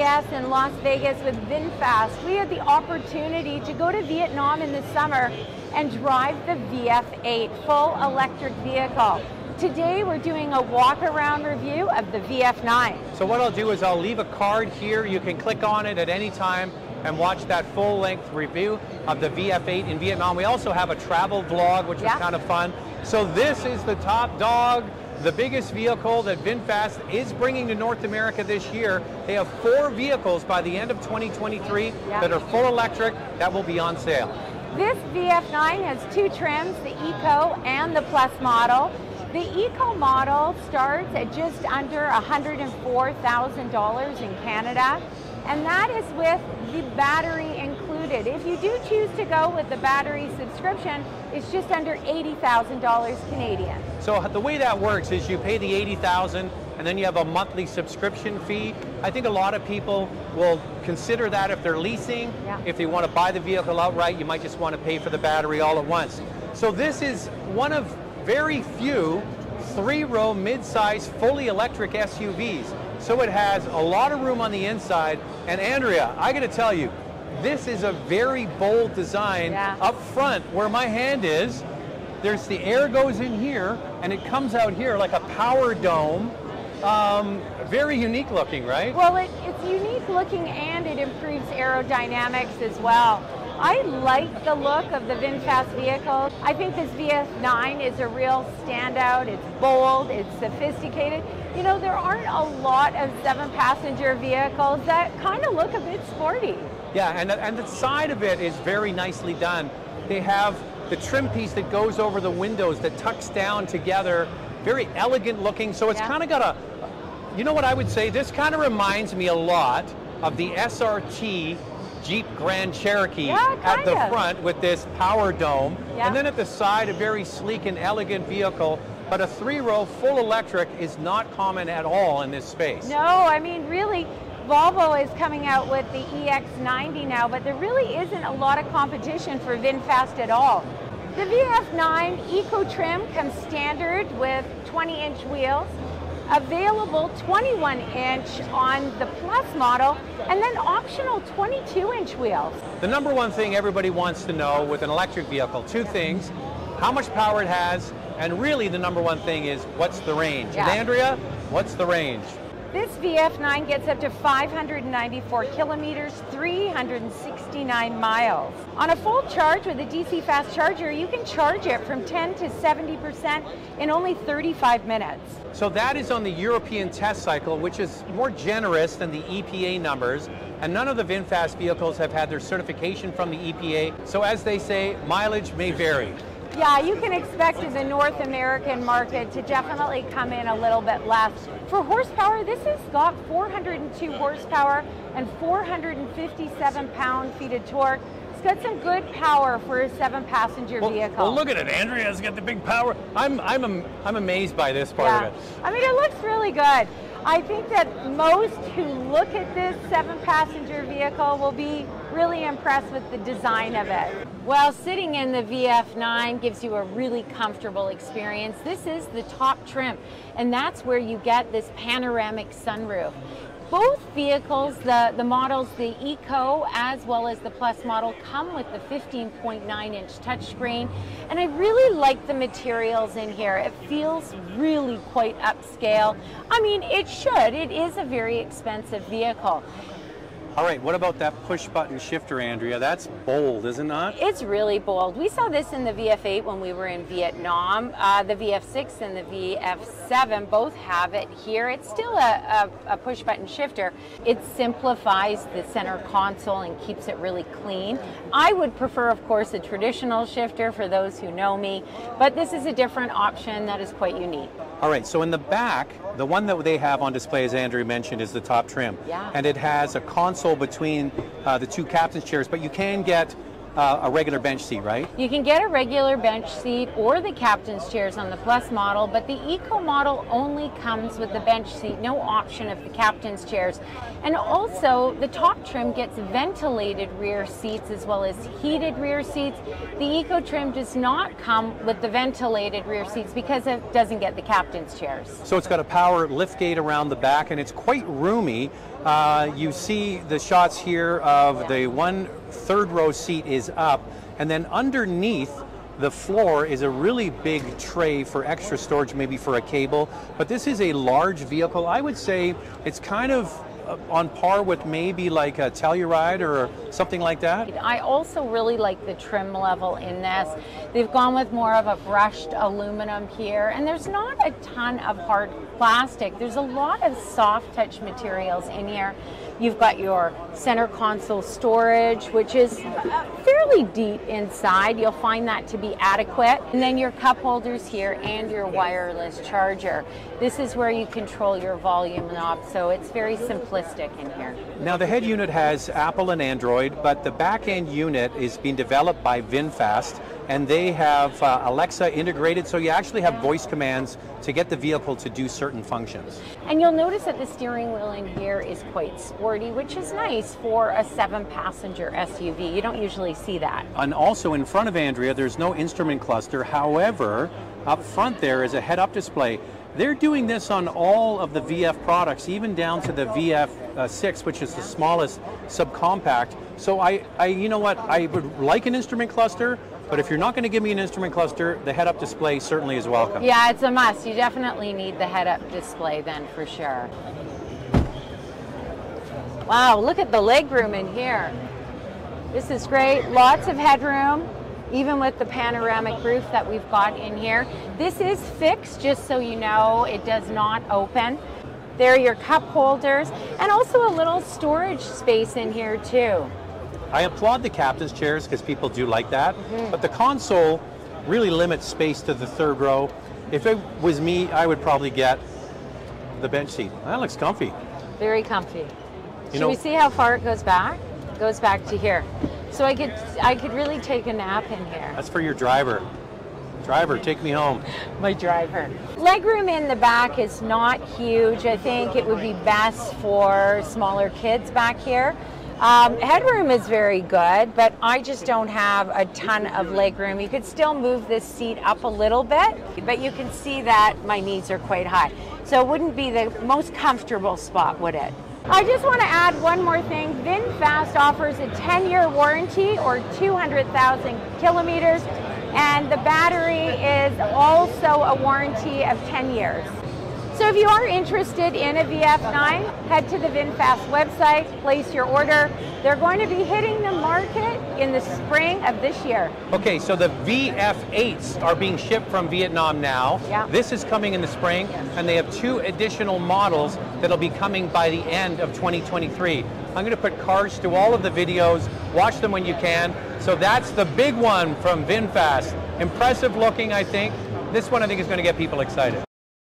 CES in Las Vegas with VinFast, we had the opportunity to go to Vietnam in the summer and drive the VF8 full electric vehicle. Today we're doing a walk around review of the VF9. So what I'll do is I'll leave a card here. You can click on it at any time and watch that full length review of the VF8 in Vietnam. We also have a travel vlog, which Yeah. is kind of fun. So this is the top dog, the biggest vehicle that VinFast is bringing to North America this year. They have four vehicles by the end of 2023 Yeah. that are full electric that will be on sale. This VF9 has two trims, the Eco and the Plus model. The Eco model starts at just under $104,000 in Canada, and that is with the battery included. If you do choose to go with the battery subscription, it's just under $80,000 Canadian. So the way that works is you pay the 80,000 and then you have a monthly subscription fee. I think a lot of people will consider that if they're leasing. Yeah. If they want to buy the vehicle outright, you might just want to pay for the battery all at once. So this is one of very few three-row mid-size fully electric SUVs. So it has a lot of room on the inside. And Andrea, I got to tell you, this is a very bold design Yeah. up front where my hand is. There's the air goes in here and it comes out here like a power dome. Um, very unique looking, right? Well, it, it's unique looking and it improves aerodynamics as well. I like the look of the VinFast vehicle. I think this VF9 is a real standout. It's bold, it's sophisticated. You know, there aren't a lot of seven passenger vehicles that kind of look a bit sporty. Yeah, and, and the side of it is very nicely done. They have the trim piece that goes over the windows that tucks down together, very elegant looking. So it's Yeah. kind of got a, you know what I would say? This kind of reminds me a lot of the SRT Jeep Grand Cherokee Yeah, at the kinda. front with this power dome. Yeah. And then at the side, a very sleek and elegant vehicle. But a three-row full electric is not common at all in this space. No, I mean, really, Volvo is coming out with the EX90 now, but there really isn't a lot of competition for VinFast at all. The VF9 Eco Trim comes standard with 20 inch wheels, available 21 inch on the Plus model, and then optional 22 inch wheels. The number one thing everybody wants to know with an electric vehicle, two things, how much power it has, and really the number one thing is what's the range. Yeah. And Andrea, what's the range? This VF9 gets up to 594 kilometers, 369 miles. On a full charge with a DC fast charger, you can charge it from 10 to 70% in only 35 minutes. So that is on the European test cycle, which is more generous than the EPA numbers. And none of the VinFast vehicles have had their certification from the EPA. So as they say, mileage may vary. Yeah, you can expect in the North American market to definitely come in a little bit less. For horsepower, this has got 402 horsepower and 457 pound-feet of torque. It's got some good power for a seven-passenger Well, vehicle. well, look at it. Andrea's got the big power. I'm, I'm, I'm amazed by this part Yeah. of it. I mean, it looks really good. I think that most who look at this seven passenger vehicle will be really impressed with the design of it. Well, sitting in the VF9 gives you a really comfortable experience. This is the top trim, and that's where you get this panoramic sunroof. Both vehicles, the, the models, the Eco as well as the Plus model, come with the 15.9 inch touchscreen. And I really like the materials in here. It feels really quite upscale. I mean, it should. It is a very expensive vehicle. All right, what about that push button shifter, Andrea? That's bold, is it not? It's really bold. We saw this in the VF8 when we were in Vietnam. Uh, the VF6 and the VF7 both have it here. It's still a, a, a push button shifter. It simplifies the center console and keeps it really clean. I would prefer, of course, a traditional shifter for those who know me, but this is a different option that is quite unique. All right, so in the back, the one that they have on display, as Andrea mentioned, is the top trim. Yeah. And it has a console between uh, the two captain's chairs, but you can get uh, a regular bench seat, right? You can get a regular bench seat or the captain's chairs on the Plus model, but the Eco model only comes with the bench seat, no option of the captain's chairs. And also, the top trim gets ventilated rear seats as well as heated rear seats. The Eco trim does not come with the ventilated rear seats because it doesn't get the captain's chairs. So it's got a power lift gate around the back and it's quite roomy. Uh, you see the shots here of the one third row seat is up, and then underneath the floor is a really big tray for extra storage, maybe for a cable. But this is a large vehicle. I would say it's kind of uh, on par with maybe like a Telluride or something like that? I also really like the trim level in this. They've gone with more of a brushed aluminum here, and there's not a ton of hard plastic. There's a lot of soft touch materials in here. You've got your center console storage, which is uh, fairly deep inside. You'll find that to be adequate. And then your cup holders here and your wireless charger. This is where you control your volume knob, so it's very simplistic in here. Now the head unit has Apple and Android, but the back end unit is being developed by VinFast and they have uh, Alexa integrated, so you actually have voice commands to get the vehicle to do certain functions. And you'll notice that the steering wheel in here is quite sporty, which is nice for a seven passenger SUV. You don't usually see that. And also in front of Andrea, there's no instrument cluster. However, up front there is a head up display. They're doing this on all of the VF products, even down to the VF6, which is the smallest subcompact. So I, I, you know what, I would like an instrument cluster, but if you're not going to give me an instrument cluster, the head-up display certainly is welcome. Yeah, it's a must. You definitely need the head-up display then for sure. Wow, look at the leg room in here. This is great. Lots of headroom, even with the panoramic roof that we've got in here. This is fixed, just so you know, it does not open. There are your cup holders and also a little storage space in here too. I applaud the captain's chairs because people do like that, mm-hmm. but the console really limits space to the third row. If it was me, I would probably get the bench seat. That looks comfy. Very comfy. You Should know, we see how far it goes back? It goes back to here. So I could I could really take a nap in here. That's for your driver. Driver, take me home. My driver. Legroom in the back is not huge. I think it would be best for smaller kids back here. Um, headroom is very good, but I just don't have a ton of legroom. You could still move this seat up a little bit, but you can see that my knees are quite high. So it wouldn't be the most comfortable spot, would it? I just want to add one more thing. VinFast offers a 10-year warranty or 200,000 kilometers, and the battery is also a warranty of 10 years. So if you are interested in a VF9, head to the VinFast website, place your order. They're going to be hitting the market in the spring of this year. Okay, so the VF8s are being shipped from Vietnam now. Yeah. This is coming in the spring, and they have two additional models that'll be coming by the end of 2023. I'm going to put cards to all of the videos. Watch them when you can. So that's the big one from VinFast. Impressive looking, I think. This one I think is going to get people excited.